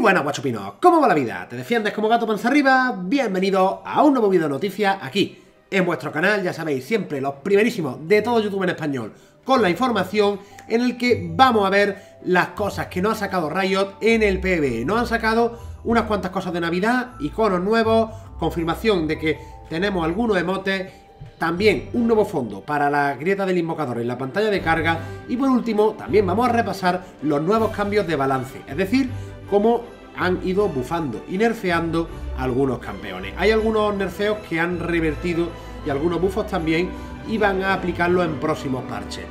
buenas guachupinos, ¿cómo va la vida? ¿Te defiendes como gato panza arriba? Bienvenido a un nuevo vídeo de noticias aquí, en vuestro canal, ya sabéis, siempre los primerísimos de todo YouTube en español, con la información en el que vamos a ver las cosas que nos ha sacado Riot en el PvE. Nos han sacado unas cuantas cosas de Navidad, iconos nuevos, confirmación de que tenemos algunos emotes también un nuevo fondo para la grieta del invocador en la pantalla de carga y por último también vamos a repasar los nuevos cambios de balance, es decir, cómo han ido bufando y nerfeando algunos campeones. Hay algunos nerfeos que han revertido y algunos bufos también y van a aplicarlo en próximos parches.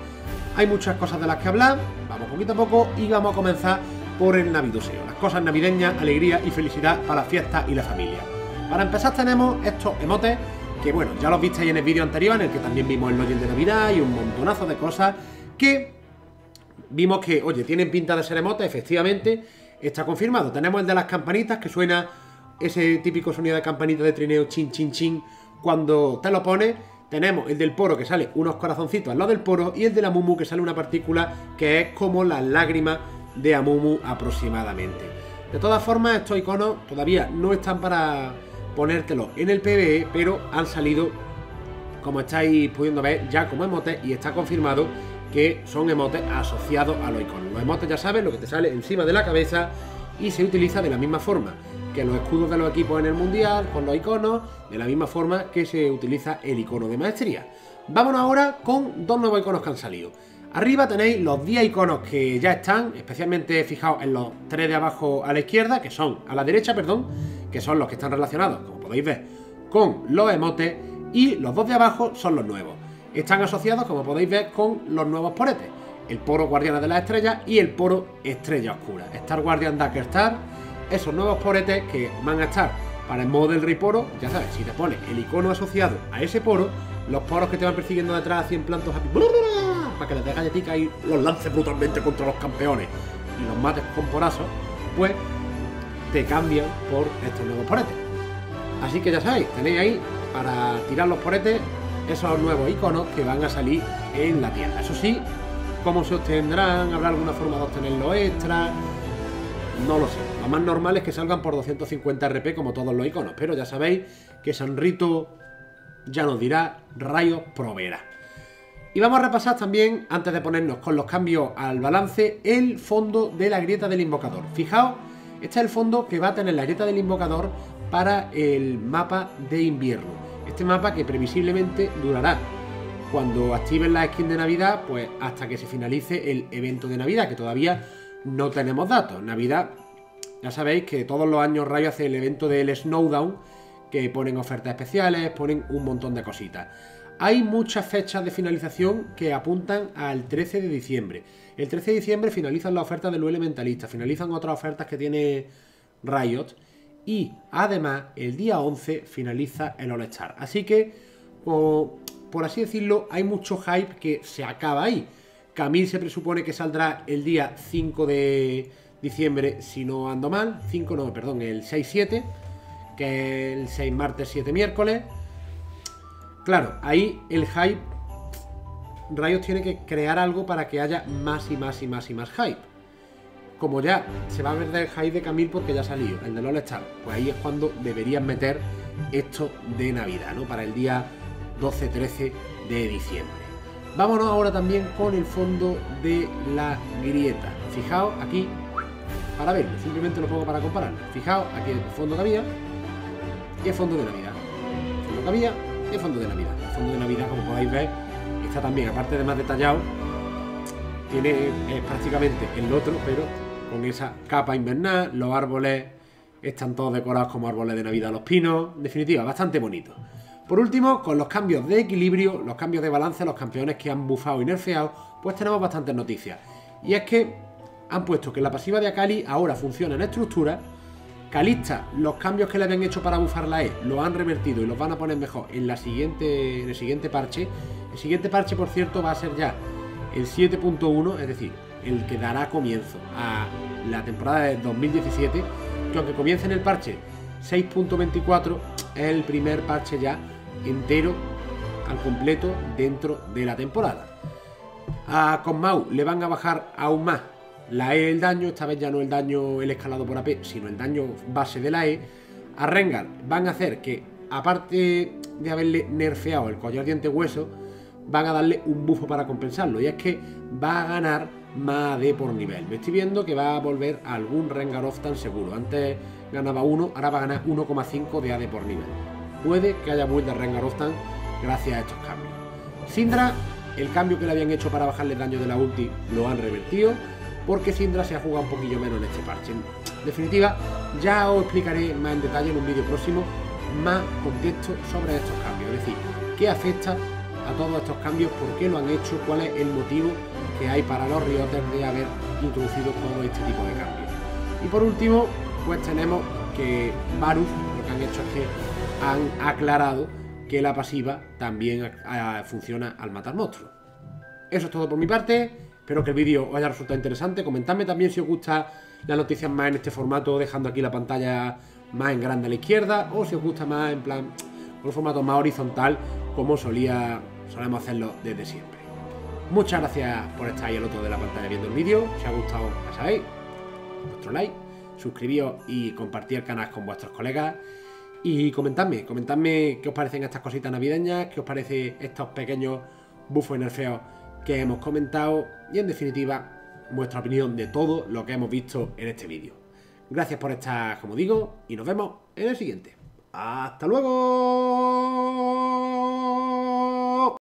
Hay muchas cosas de las que hablar, vamos poquito a poco y vamos a comenzar por el naviduseo, las cosas navideñas, alegría y felicidad para la fiesta y la familia. Para empezar tenemos estos emotes que bueno, ya los visteis en el vídeo anterior en el que también vimos el login de Navidad y un montonazo de cosas que vimos que, oye, tienen pinta de ser emotes, efectivamente, está confirmado. Tenemos el de las campanitas que suena ese típico sonido de campanita de trineo chin chin chin cuando te lo pones. Tenemos el del poro que sale unos corazoncitos al lado del poro y el de la Mumu que sale una partícula que es como las lágrimas de Amumu aproximadamente. De todas formas, estos iconos todavía no están para ponértelo en el PvE, pero han salido, como estáis pudiendo ver, ya como emotes y está confirmado que son emotes asociados a los iconos. Los emotes ya sabes lo que te sale encima de la cabeza y se utiliza de la misma forma que los escudos de los equipos en el mundial, con los iconos, de la misma forma que se utiliza el icono de maestría. Vámonos ahora con dos nuevos iconos que han salido. Arriba tenéis los 10 iconos que ya están, especialmente fijaos en los tres de abajo a la izquierda, que son, a la derecha, perdón, que son los que están relacionados, como podéis ver, con los emotes, y los dos de abajo son los nuevos. Están asociados, como podéis ver, con los nuevos poretes, el poro Guardiana de las Estrellas y el poro Estrella Oscura. Star Guardian Darker Star, esos nuevos poretes que van a estar para el modo del poro, ya sabes, si te pones el icono asociado a ese poro, los poros que te van persiguiendo detrás así en plantos para que les dé galletica y los lance brutalmente contra los campeones y los mates con porazos, pues te cambian por estos nuevos poretes. Así que ya sabéis, tenéis ahí para tirar los poretes esos nuevos iconos que van a salir en la tienda. Eso sí, cómo se obtendrán, habrá alguna forma de obtenerlo extra, no lo sé. Lo más normal es que salgan por 250 RP como todos los iconos, pero ya sabéis que San Rito ya nos dirá, rayos proveerá. Y vamos a repasar también, antes de ponernos con los cambios al balance, el fondo de la grieta del invocador. Fijaos, este es el fondo que va a tener la grieta del invocador para el mapa de invierno. Este mapa que previsiblemente durará cuando activen la skin de Navidad, pues hasta que se finalice el evento de Navidad, que todavía no tenemos datos. Navidad, ya sabéis que todos los años Rayo hace el evento del Snowdown, que ponen ofertas especiales, ponen un montón de cositas. Hay muchas fechas de finalización que apuntan al 13 de diciembre. El 13 de diciembre finalizan las ofertas del Elementalista, finalizan otras ofertas que tiene Riot y además el día 11 finaliza el All Star. Así que, por así decirlo, hay mucho hype que se acaba ahí. Camille se presupone que saldrá el día 5 de diciembre, si no ando mal. 5 no, perdón, el 6-7, que es el 6 martes, 7 miércoles. Claro, ahí el hype. Rayos tiene que crear algo para que haya más y más y más y más hype. Como ya se va a ver del hype de Camille porque ya ha salido, el de All Star, pues ahí es cuando deberían meter esto de Navidad, ¿no? Para el día 12-13 de diciembre. Vámonos ahora también con el fondo de la grieta. Fijaos aquí, para verlo, simplemente lo pongo para compararlo. Fijaos aquí el fondo que había y el fondo de Navidad. Fondo que había el fondo de Navidad. El fondo de Navidad, como podéis ver, está también, aparte de más detallado, tiene prácticamente el otro, pero con esa capa invernal, los árboles están todos decorados como árboles de Navidad, los pinos, en definitiva, bastante bonito. Por último, con los cambios de equilibrio, los cambios de balance, los campeones que han bufado y nerfeado, pues tenemos bastantes noticias. Y es que han puesto que la pasiva de Akali ahora funciona en estructura Calista, los cambios que le habían hecho para bufar la E, lo han revertido y los van a poner mejor en, la siguiente, en el siguiente parche. El siguiente parche, por cierto, va a ser ya el 7.1, es decir, el que dará comienzo a la temporada de 2017, que aunque comience en el parche 6.24, es el primer parche ya entero al completo dentro de la temporada. A Conmau le van a bajar aún más la E el daño, esta vez ya no el daño el escalado por AP, sino el daño base de la E, a Rengar van a hacer que, aparte de haberle nerfeado el collar diente hueso, van a darle un bufo para compensarlo. Y es que va a ganar más AD por nivel. Me estoy viendo que va a volver a algún Rengar tan seguro. Antes ganaba 1, ahora va a ganar 1,5 de AD por nivel. Puede que haya vuelta a Rengar Oftan gracias a estos cambios. Sindra, el cambio que le habían hecho para bajarle el daño de la ulti lo han revertido porque Sindra se ha jugado un poquillo menos en este parche. En definitiva, ya os explicaré más en detalle en un vídeo próximo más contexto sobre estos cambios, es decir, qué afecta a todos estos cambios, por qué lo han hecho, cuál es el motivo que hay para los Rioters de haber introducido todo este tipo de cambios. Y por último, pues tenemos que Varus lo que han hecho es que han aclarado que la pasiva también funciona al matar monstruos. Eso es todo por mi parte. Espero que el vídeo os haya resultado interesante. Comentadme también si os gusta las noticias más en este formato, dejando aquí la pantalla más en grande a la izquierda, o si os gusta más en plan un formato más horizontal, como solía solemos hacerlo desde siempre. Muchas gracias por estar ahí al otro de la pantalla viendo el vídeo. Si os ha gustado, ya sabéis, vuestro like, suscribíos y compartir el canal con vuestros colegas. Y comentadme, comentadme qué os parecen estas cositas navideñas, qué os parece estos pequeños bufos nerfeos que hemos comentado y en definitiva vuestra opinión de todo lo que hemos visto en este vídeo. Gracias por estar, como digo, y nos vemos en el siguiente. ¡Hasta luego!